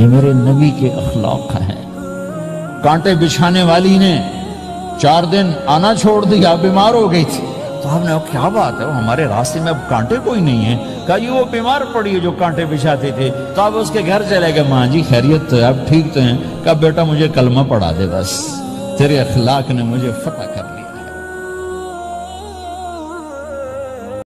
ये मेरे नबी के अखलाक हैं। कांटे बिछाने वाली ने चार दिन आना छोड़ दिया, बीमार हो गई थी। तो आपने क्या बात है, वो हमारे रास्ते में अब कांटे कोई नहीं है? कहा, ये वो बीमार पड़ी है जो कांटे बिछाते थे। तो आप उसके घर चले गए। माँ जी, खैरियत तो है, आप ठीक तो हैं? कहा, बेटा, मुझे कलमा पढ़ा दे बस। तेरे अखलाक ने मुझे फतह